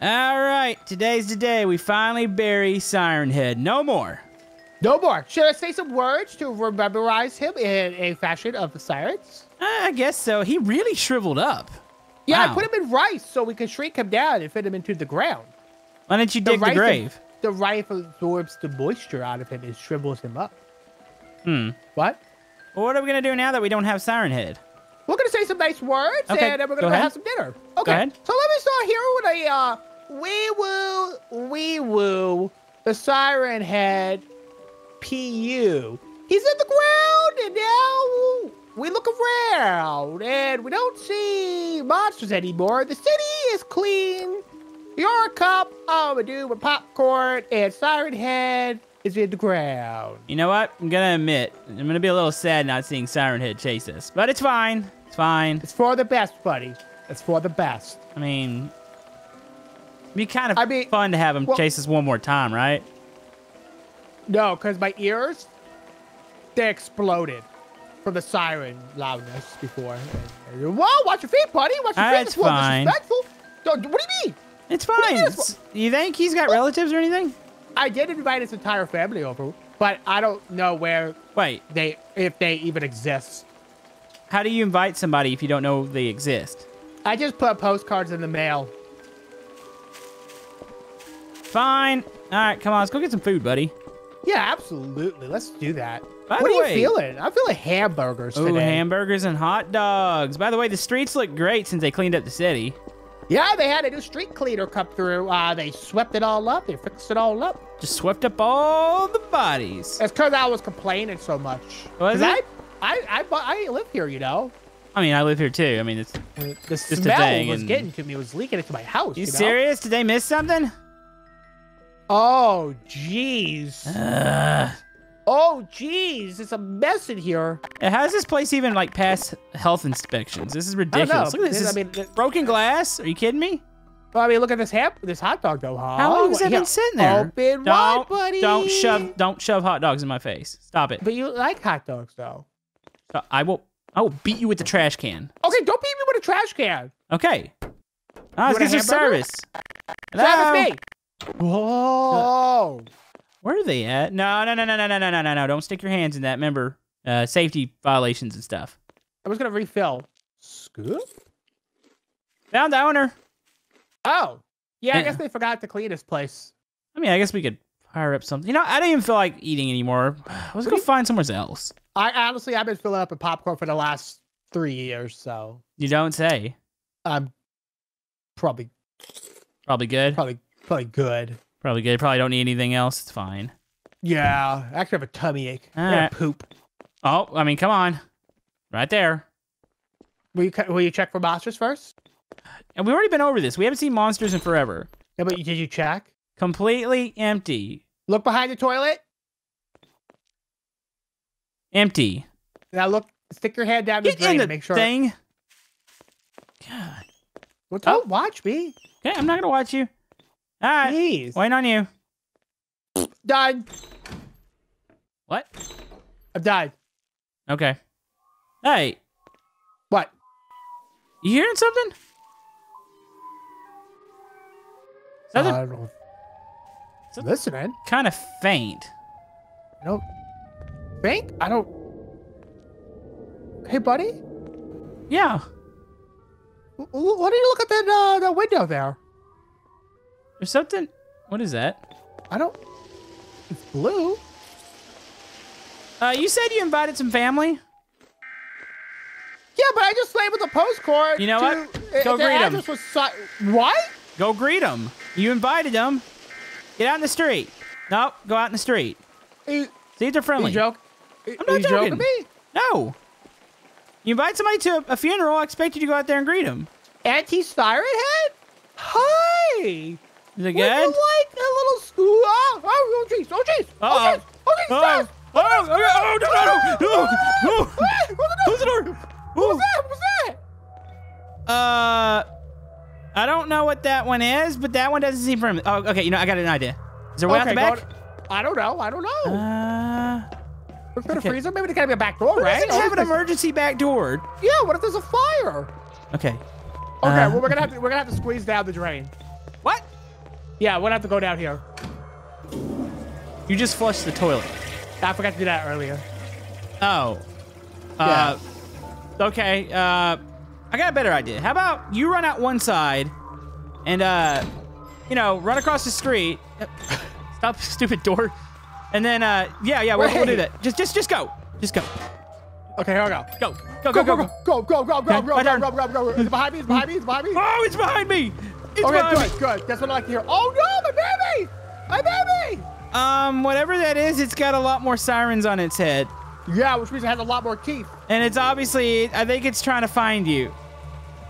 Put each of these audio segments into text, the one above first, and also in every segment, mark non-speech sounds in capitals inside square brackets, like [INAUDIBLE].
All right, today's the day we finally bury Siren Head. No more. No more. Should I say some words to memorize him in a fashion of the sirens? I guess so. He really shriveled up. Yeah, Wow. I put him in rice so we could shrink him down and fit him into the ground. Why didn't you dig the, rice grave? the rice absorbs the moisture out of him and shrivels him up. Hmm. What? Well, what are we gonna do now that we don't have Siren Head? We're gonna say some nice words Okay, and then we're gonna ahead. have some dinner. Okay. So let me start here with a uh wee woo wee woo the siren head PU. He's in the ground and now we look around and we don't see monsters anymore. The city is clean. You're a cup of a dude with popcorn and siren head is in the ground. You know what? I'm gonna admit, I'm gonna be a little sad not seeing Siren Head chase us, but it's fine. It's fine. It's for the best, buddy. It's for the best. I mean, be kind of I mean, fun to have him well- chase us one more time, right? No, because my ears, they exploded from the siren loudness before. Whoa, watch your feet, buddy. Watch your ah, feet. It's fine. disrespectful. What do you mean? It's do you fine. mean it's you think he's got relatives or anything? I did invite his entire family over, but I don't know where Wait, they, if they even exist. how do you invite somebody if you don't know they exist? I just put postcards in the mail. Fine. All right, come on, let's go get some food, buddy. Yeah, absolutely. Let's do that. By what are you feeling? I feel like hamburgers Ooh, today. hamburgers and hot dogs. By the way, the streets look great since they cleaned up the city. yeah, they had a new street cleaner come through. Uh, they swept it all up. They fixed it all up. Just swept up all the bodies. It's because I was complaining so much. Was I, it? I, I, bu- I live here, you know. I mean, I live here too. I mean, it's. The a smell thing was and- getting to me. It was leaking into my house. You You, know? serious? Did they miss something? Oh, jeez. Ugh. Oh, jeez. It's a mess in here. How does this place even like pass health inspections? This is I ridiculous. Look at this. I This mean, is broken glass. Are you kidding me? I mean, look at this ham, this hot dog though, huh? How long has that been sitting there? Open wide, don't, buddy. don't shove, don't shove hot dogs in my face. Stop it. But you like hot dogs though. Uh, I will, I will beat you with the trash can. Okay, don't beat me with a trash can. Okay. Ah, want get some service. That Hello? was me. Whoa. Where are they at? No, no, no, no, no, no, no, no, no, no. Don't stick your hands in that. Remember, uh, safety violations and stuff. I was gonna refill. Scoop. Found the owner. Oh. Yeah, I Yeah. guess they forgot to clean this place. I mean, I guess we could fire up something. You know, I don't even feel like eating anymore. [SIGHS] Let's go find somewhere else. I honestly, I've been filling up with popcorn for the last three years, so You don't say. I'm probably, Probably good. probably, probably good. Probably good. Probably don't need anything else. It's fine. Yeah, I actually have a tummy ache. All right. poop. Oh, I mean, come on. Right there. Will you, will you check for monsters first? And we've already been over this. We haven't seen monsters in forever. Yeah, but did you check? Completely empty. Look behind the toilet. Empty. Now look, stick your head down the drain in the make sure. thing. God. Well, don't oh. watch me. Okay, I'm not gonna watch you. All right. Please. Waiting on you. Done. What? I've died. Okay. Hey, What? you hearing something? Something I don't know. So- Listening. kind of faint. I don't think. I don't. Hey, buddy. Yeah. w- w- Why don't you look at that uh, that window there? There's something. What is that? I don't. It's blue. Uh, you said you invited some family. Yeah, but I just labeled the postcard. You know to, what? Go greet 'em. address was si- what? Go greet them. You invited them. Get out in the street. Nope. Go out in the street. Are you, See if they're friendly. you joke? I'm not you joking me? No. You invite somebody to a, a funeral. I expect you to go out there and greet them. Anti siren head? Hi. Is it good? like a little school? Oh, oh, oh, jeez, oh, jeez, Uh-oh. oh, jeez, oh, jeez, Oh, oh, oh, oh, no, no, no, no, no. Ah, Close the door. What was that? What was that? Uh, I don't know what that one is, but that one doesn't seem friendly. Oh, okay. You know, I got an idea. Is there a way out the back? I don't know. I don't know. Uh, We're gonna okay. freeze them. Maybe there gotta be a back door, who right? doesn't have an emergency back door? Yeah. What if there's a fire? Okay. Okay. Uh, well, we're gonna have to we're gonna have to squeeze down the drain. What? Yeah, we're gonna have to go down here. You just flushed the toilet. I forgot to do that earlier. Oh. Uh, okay. Uh, I got a better idea. How about you run out one side and, uh, you know, run across the street. [LAUGHS] Stop, stupid door. And then, uh, yeah, yeah, we'll, we'll do that. Just, just, just go. Just go. Okay, here we go. Go. Go, go, go, go. go, go, go, go, Okay, go, my go, turn. go, go, go. Is it behind me? Is it behind me? Is it behind me? Oh, it's behind me. It's Okay, good, good. That's what I like to hear. Oh no, my baby! My baby! Um, whatever that is, it's got a lot more sirens on its head. Yeah, which means it has a lot more teeth. And it's obviously, I think it's trying to find you.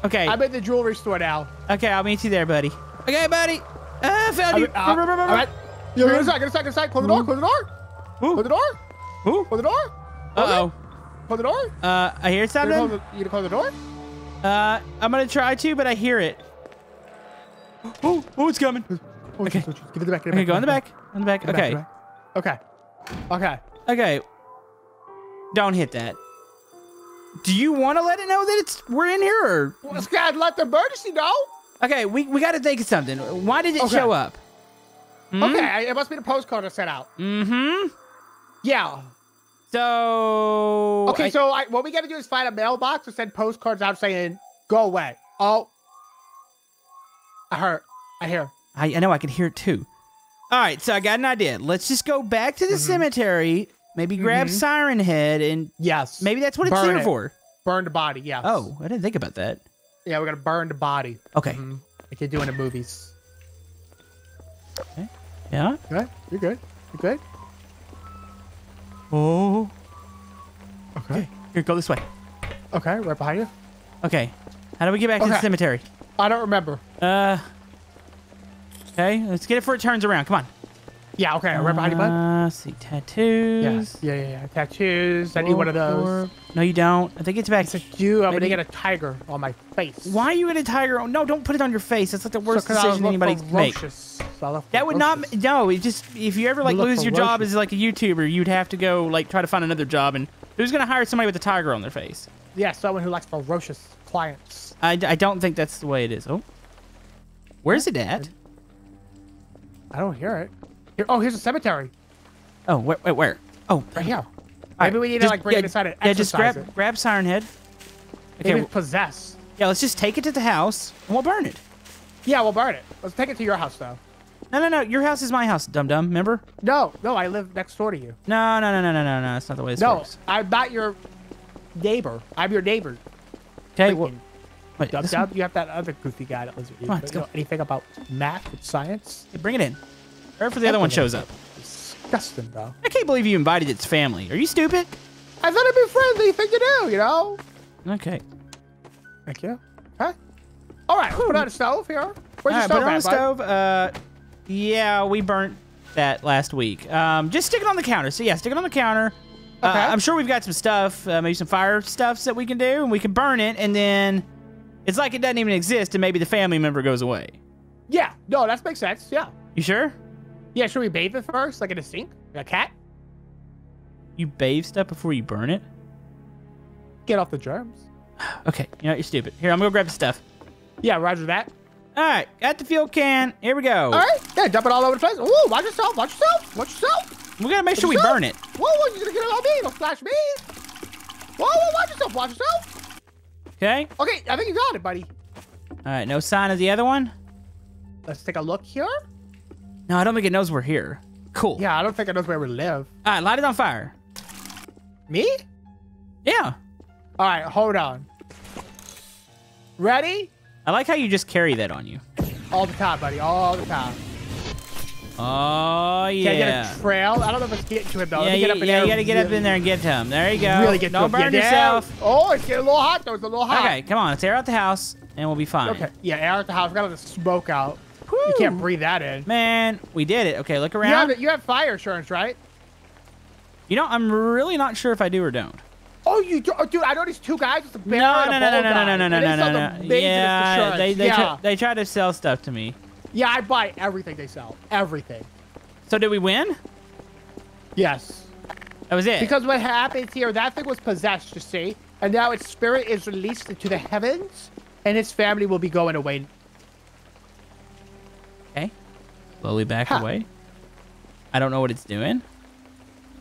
Okay. I'm at the jewelry store now. Okay, I'll meet you there, buddy. Okay, buddy. Ah, I found I'm, you. uh, all right. Get inside, get inside, get inside. Close the door, close the door. Close the door. Ooh. Close the door. Close Uh-oh. Close the door. Uh, I hear You gonna, close something. the, you gonna close the door? Uh, I'm gonna try to, but I hear it. Oh, oh, it's coming. Oh, Okay. Give it the back. Give it Okay, back, go in the back. In the back. give it back, Okay. give it back. Okay. Okay. Okay. Don't hit that. Do you want to let it know that it's we're in here? Or? Well, this guy let the emergency know. Okay, we, we got to think of something. Why did it Okay. show up? Hmm? Okay, it must be the postcard I sent out. Mm-hmm. Yeah. So. Okay, I- so I, what we got to do is find a mailbox and send postcards out saying, "Go away." Oh, I heard. I hear. I, I know I can hear it too. All right, so I got an idea. Let's just go back to the Mm-hmm. cemetery. Maybe grab Siren Head, and Yes. maybe that's what it's Burn there it. for. burn the body. Yes. Oh, I didn't think about that. Yeah, we're gonna burn the body. Okay. Mhm. Like they do in the movies. Okay. Yeah. Okay, you're good. You're good. Oh. Okay. Here, go this way. Okay, right behind you. Okay. How do we get back to the cemetery? I don't remember. Uh. Okay, let's get it before it turns around. Come on. Yeah. Okay, right behind you, bud. Uh, see, tattoos. Yeah, yeah, yeah. Tattoos. I need one of those. No, you don't. I think it's back. It's a you. I'm gonna get a tiger on my face. Why are you in a tiger? On no, don't put it on your face. That's like the worst So, decision anybody can make. That would not. No, it just if you ever like look lose your job as like a YouTuber, you'd have to go like try to find another job. And who's gonna hire somebody with a tiger on their face? Yeah, someone who likes ferocious clients. I, I don't think that's the way it is. Oh, where's it at? I don't hear it. Here, oh, here's a cemetery Oh, wait, wait, where? Oh, right here. All Maybe right, we need to like bring yeah, it inside and Yeah, just grab it. grab Siren Head. Okay, Maybe possessed. yeah, let's just take it to the house and we'll burn it. Yeah, we'll burn it. Let's take it to your house though. No, no, no. Your house is my house, dum dum. Remember? No, no, I live next door to you. No, no, no, no, no, no, no. That's not the way this No, works. I'm not your neighbor. I'm your neighbor. Okay, well, wait, Dub Dub, you have that other goofy guy that lives with you. Come on, let's you go. know anything about math and science? Hey, bring it in. Right for the other one shows up. Disgusting, though. I can't believe you invited its family. Are you stupid? I thought it'd be a friendly thing to do, you know? Okay. Thank you. Huh? All right, put on the stove here. Where's All your stove put on the stove. Uh, yeah, we burnt that last week. Um, just stick it on the counter. So yeah, stick it on the counter. Uh, Okay. I'm sure we've got some stuff, uh, maybe some fire stuffs that we can do, and we can burn it, and then it's like it doesn't even exist, and maybe the family member goes away. Yeah, no, that makes sense. Yeah. You sure? Yeah, should we bathe it first, like in a sink? Like a cat? You bathe stuff before you burn it? Get off the germs. [SIGHS] Okay, you know you're stupid. Here, I'm gonna grab the stuff. Yeah, roger that. All right, got the fuel can. Here we go. All right. Yeah, dump it all over the place. Ooh, watch yourself, watch yourself, watch yourself. We gotta make sure we burn it. Whoa, whoa, you're gonna get it on me. Don't flash me. Whoa, whoa, watch yourself, watch yourself. Okay. Okay, I think you got it, buddy. All right, no sign of the other one. Let's take a look here. No, I don't think it knows we're here. Cool. Yeah, I don't think it knows where we live. All right, light it on fire. Me? Yeah. All right, hold on. Ready? I like how you just carry that on you. All the time, buddy. All the time. Oh Can I get yeah. a trail? I don't know if it's getting to him though. Yeah, get you, up in yeah, there you gotta get up in there and get to him. There you go. Really get Don't burn yourself. yeah. Oh, it's getting a little hot though. It's a little hot. Okay, come on. Let's air out the house, and we'll be fine. Okay. Yeah, air out the house. We gotta let the smoke out. You can't breathe that in. Man, we did it. Okay, look You around. have, you have fire insurance, right? You know, I'm really not sure if I do or don't. Oh, you do, oh, dude! I know these two guys with the bear No, and no, a no, no, bull no, no, guy, no, no, and no, they no, sell no, the no. amazingest Yeah, insurance. they they yeah. try, they try to sell stuff to me. Yeah, I buy everything they sell. Everything. So did we win? Yes. That was it. Because what happens here, that thing was possessed, you see, and now its spirit is released into the heavens, and its family will be going away. okay. slowly back Ha. away. I don't know what it's doing.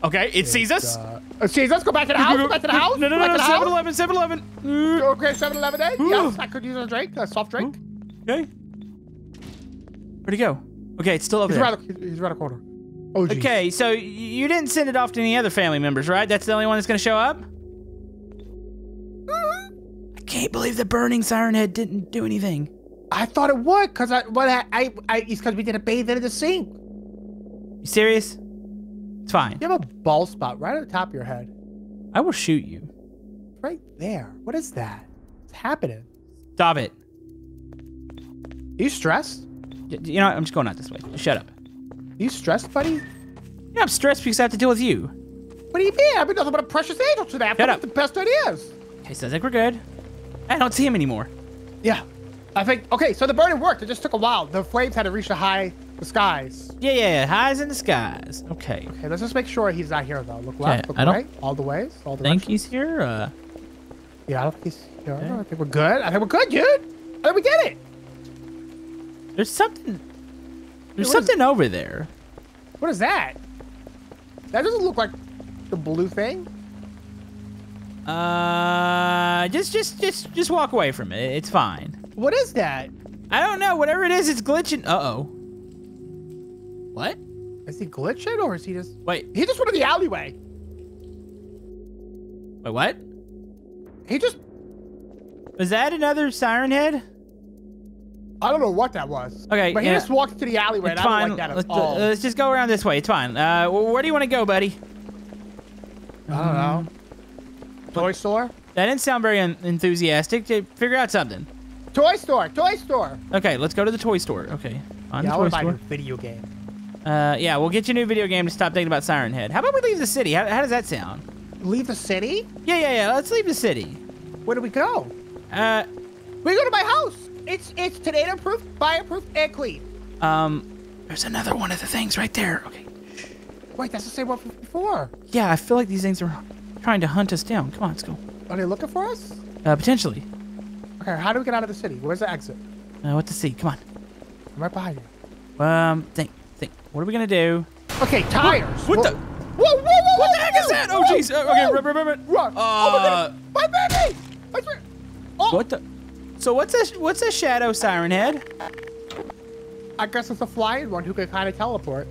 Okay, it sees us. Uh, uh, see, let's go back to the house. Go back to the house. No, no, no, no. 7 Eleven. 7 Eleven. Okay, 7 Eleven. Yes, I could use a drink, a soft drink. Okay. Where'd he go? Okay, it's still over He's there. the, he's around the corner. Oh, geez. Okay, so you didn't send it off to any other family members, right? That's the only one that's gonna show up? I can't believe the burning siren head didn't do anything. I thought it would, cause I, what I, I, I it's cause we did a bathe in the sink. You serious? It's fine. You have a bald spot right at the top of your head, I will shoot you. right there. What is that? What's happening? Stop it. Are you stressed? You know, what? I'm just going out this way. Just shut up. Are you stressed, buddy? Yeah, I'm stressed because I have to deal with you. What do you mean? I've been nothing but a precious angel today. I've Shut up. the best ideas. Okay, sounds like we're good. I don't see him anymore. Yeah. I think, okay, so the burning worked. It just took a while. The flames had to reach the high, the skies. Yeah, yeah, yeah. Highs in the skies. Okay. Okay, let's just make sure he's not here, though. Look left, Okay, look I right, all the ways, all the Think he's here? Uh, Yeah, I don't think he's here. Okay. I think we're good. I think we're good, dude. I think we did it. There's something. There's what is- something over there. What is that? That doesn't look like the blue thing. Uh, just, just, just, just walk away from it. It's fine. What is that? I don't know. Whatever it is, it's glitching. Uh oh. What? Is he glitching or is he just? Wait, He just went to the alleyway. wait, what? He just. Was that another siren head? I don't know what that was. Okay, but he yeah. just walked into the alleyway, It's and I don't like that let's, at all. uh, let's just go around this way. It's fine. Uh, where do you want to go, buddy? I don't know. Toy store. That didn't sound very en- enthusiastic. Figure out something. Toy store. Toy store. Okay, let's go to the toy store. Okay, on yeah, I the want toy to buy a video game. Uh, yeah, we'll get you a new video game to stop thinking about Siren Head. How about we leave the city? How, how does that sound? Leave the city. Yeah, yeah, yeah. Let's leave the city. Where do we go? Uh, We go to my house. It's it's tomato proof, fire proof, and clean. um, there's another one of the things right there. Okay. Wait, that's the same one from before. Yeah, I feel like these things are trying to hunt us down. Come on, let's go. Are they looking for us? Uh, potentially. Okay, how do we get out of the city? Where's the exit? Uh, what to see? Come on. I'm right behind you. Um, think, think. What are we gonna do? Okay, tires. What Whoa. the- Whoa, whoa, whoa! What the heck is that? Oh, jeez. Uh, okay, run, run, run, run. Run! oh my Uh, goodness! My baby! My baby! Oh, What the? So what's a what's a shadow siren head? I guess it's a flying one who can kind of teleport.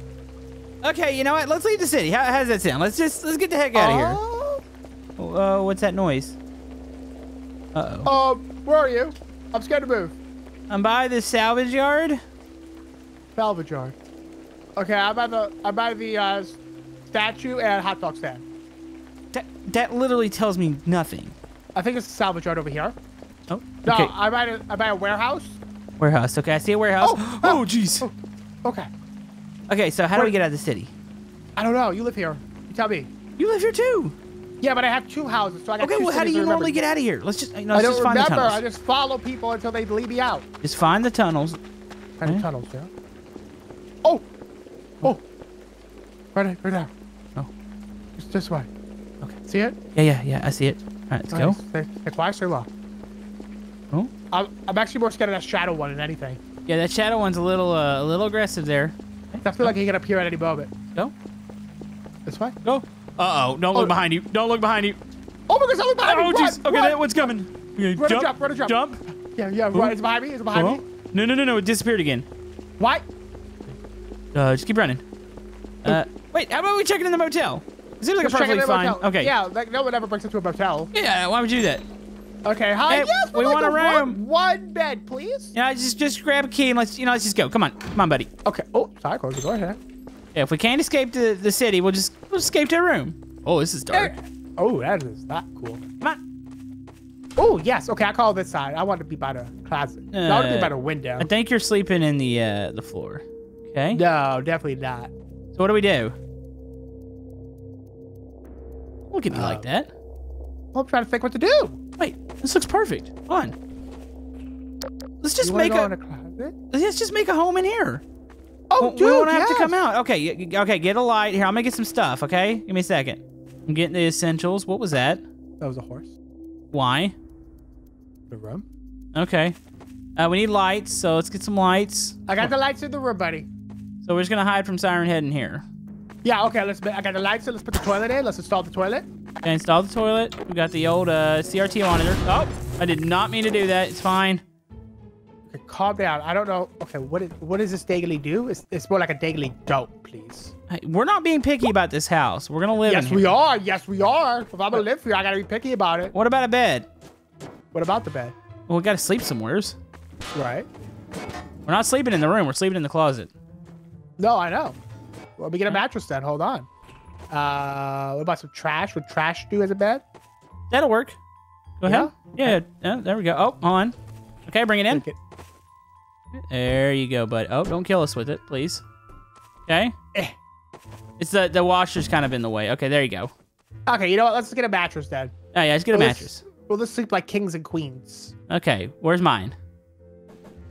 Okay, you know what? Let's leave the city. How, how does that sound? Let's just let's get the heck out of here. Oh. Uh, what's that noise? Uh oh. Um, where are you? I'm scared to move. I'm by the salvage yard. Salvage yard. Okay, I'm by the I'm by the uh, statue and hot dog stand. That that literally tells me nothing. I think it's a salvage yard over here. Oh, No, okay. I'm by a, I'm by a warehouse. Warehouse. Okay, I see a warehouse. Oh, Oh, oh, jeez. oh. Okay. Okay, so how do we get out of the city? I don't know. You live here. You tell me. You live here too. Yeah, but I have two houses, so I got Okay, two well, how do you normally get out of here? Let's just, you know, I let's don't just find the remember. tunnels. I just follow people until they lead me out. Just find the tunnels. Find of tunnels, yeah. Oh, oh, right, there, right there. Oh. It's this way. Okay. See it? Yeah, yeah, yeah. I see it. All right, let's go. Stay, stay quiet, stay low. Oh, I'm, I'm actually more scared of that shadow one than anything. yeah. That shadow one's a little, uh, a little aggressive there. I feel like he can appear at any moment. Go, This way? go. Uh oh! Don't Oh. look behind you. Don't look behind you. Oh my gosh, something behind Oh me! jeez. Okay, run. that one's coming. Okay, Run and jump, run jump. Jump. Yeah, yeah, Ooh. right. It's behind me. It's behind Oh. me. No, no, no, no! It disappeared again. What? Uh, just keep running. Uh, wait. How about we check it in the motel? It seems like a Let's perfectly fine. motel. Okay. Yeah, like no one ever breaks into a motel. Yeah. Why would you do that? Okay, hi. Hey, yes, we like want a one- room. One bed, please. Yeah. Just, just grab a key and let's, you know, let's just go. Come on, come on, buddy. Okay. Oh, sorry. Close the door here. Yeah, if we can't escape the, the city, we'll just, we'll escape to a room. Oh, this is dark. Oh, that is not cool. Come on. Oh, yes. Okay, I call this side. I want to be by the closet. no, I want to be Uh, by the window. I think you're sleeping in the uh, the floor. Okay. No, definitely not. So what do we do? Look at me like Uh, that. I'm trying to think what to do. Wait, this looks perfect. Hold on. Let's just you wanna make go a in the closet? let's just make a home in here. Oh, we dude, won't have to come out. Okay, y- y- okay. Get a light here. I'm gonna get some stuff. Okay, give me a second. I'm getting the essentials. What was that? That was a horse. Why? The room. Okay. Uh, we need lights, so let's get some lights. I got the lights in the room, buddy. So we're just gonna hide from Siren Head in here. Yeah, okay, let's I got the lights so let's put the toilet in, let's install the toilet. Okay, install the toilet. We got the old uh, CRT monitor. Oh, I did not mean to do that. It's fine. Okay, calm down. I don't know. Okay, what is what does this daily do? It's, it's more like a daily don't, please. Hey, we're not being picky about this house. We're gonna live Yes, we are. Yes, we are. If I'm gonna live here, I gotta be picky about it. What about a bed? What about the bed? Well, we gotta sleep somewheres. Right. We're not sleeping in the room. We're sleeping in the closet. No, I know. Well, we get a mattress then. Hold on. Uh, what about some trash? Would trash do as a bed? That'll work. Go ahead. Yeah? Yeah. yeah, there we go. Oh, on. Okay, bring it in. Okay. There you go, bud. Oh, don't kill us with it, please. Okay. Eh. It's the the washer's kind of in the way. Okay, there you go. Okay, you know what? Let's get a mattress then. Oh yeah, let's get a Well, let's- mattress. We'll just sleep like kings and queens. Okay, where's mine?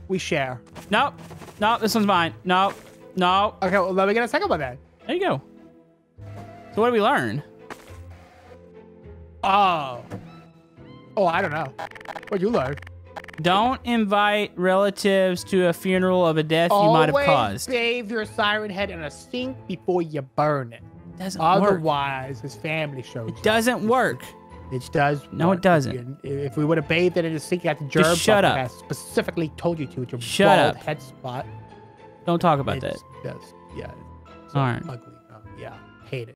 We share. Nope. Nope, this one's mine. Nope. No. Okay, well, let me get a second one then. There you go. So what did we learn? Oh. Oh, I don't know. What'd you learn? Don't invite relatives to a funeral of a death you might have Always caused. bathe your siren head in a sink before you burn it. Doesn't work. Otherwise, his family shows It doesn't work. It does. No, work. it doesn't. If, we would have bathed it in a sink, you got the germs. shut up. I specifically told you to. With your Shut bald up. head spot. Don't talk about It that. does. Yeah. It's All right. Ugly. Oh, yeah. Hate it.